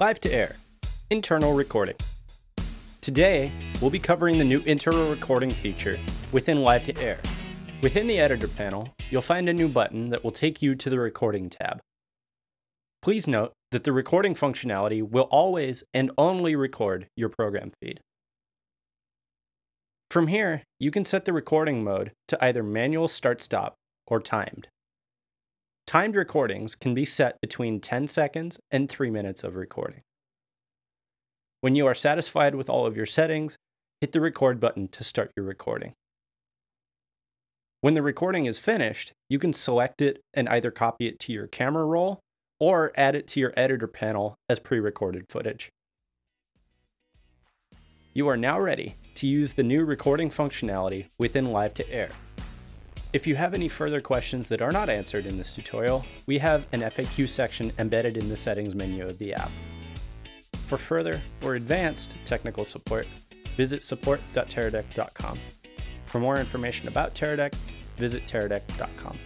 Live to Air Internal Recording. Today, we'll be covering the new internal recording feature within Live to Air. Within the editor panel, you'll find a new button that will take you to the Recording tab. Please note that the recording functionality will always and only record your program feed. From here, you can set the recording mode to either manual start stop or timed. Timed recordings can be set between 10 seconds and 3 minutes of recording. When you are satisfied with all of your settings, hit the record button to start your recording. When the recording is finished, you can select it and either copy it to your camera roll or add it to your editor panel as pre-recorded footage. You are now ready to use the new recording functionality within Live to Air. If you have any further questions that are not answered in this tutorial, we have an FAQ section embedded in the settings menu of the app. For further or advanced technical support, visit support.teradek.com. For more information about Teradek, visit teradek.com.